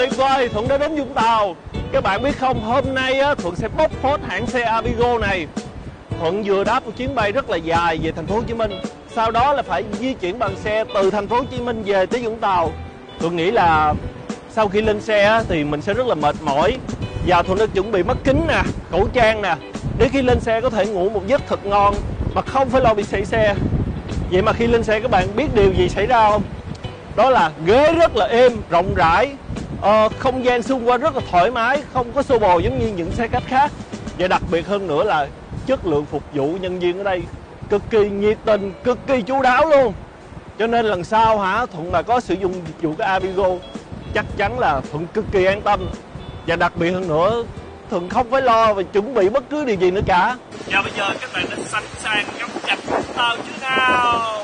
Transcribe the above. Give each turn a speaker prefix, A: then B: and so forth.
A: tuyệt vời Thuận đã đến Vũng Tàu. Các bạn biết không hôm nay á, Thuận sẽ bóc phốt hãng xe Avigo này. Thuận vừa đáp một chuyến bay rất là dài về thành phố Hồ Chí Minh Sau đó là phải di chuyển bằng xe từ thành phố Hồ Chí Minh về tới Vũng Tàu. Thuận nghĩ là sau khi lên xe á, thì mình sẽ rất là mệt mỏi. Và Thuận đã chuẩn bị mắt kính nè, khẩu trang nè Để khi lên xe có thể ngủ một giấc thật ngon Mà không phải lo bị xảy xe. Vậy mà khi lên xe các bạn biết điều gì xảy ra không? Đó là ghế rất là êm, rộng rãi ờ, Không gian xung quanh rất là thoải mái Không có xô bồ giống như những xe khách khác. Và đặc biệt hơn nữa là chất lượng phục vụ nhân viên ở đây Cực kỳ nhiệt tình, cực kỳ chu đáo luôn. Cho nên lần sau hả Thuận mà có sử dụng dịch vụ cái Avigo Chắc chắn là Thuận cực kỳ an tâm. Và đặc biệt hơn nữa Thuận không phải lo và chuẩn bị bất cứ điều gì nữa cả. Và bây giờ các bạn đã sẵn sàng ngắm cảnh Tàu chưa nào?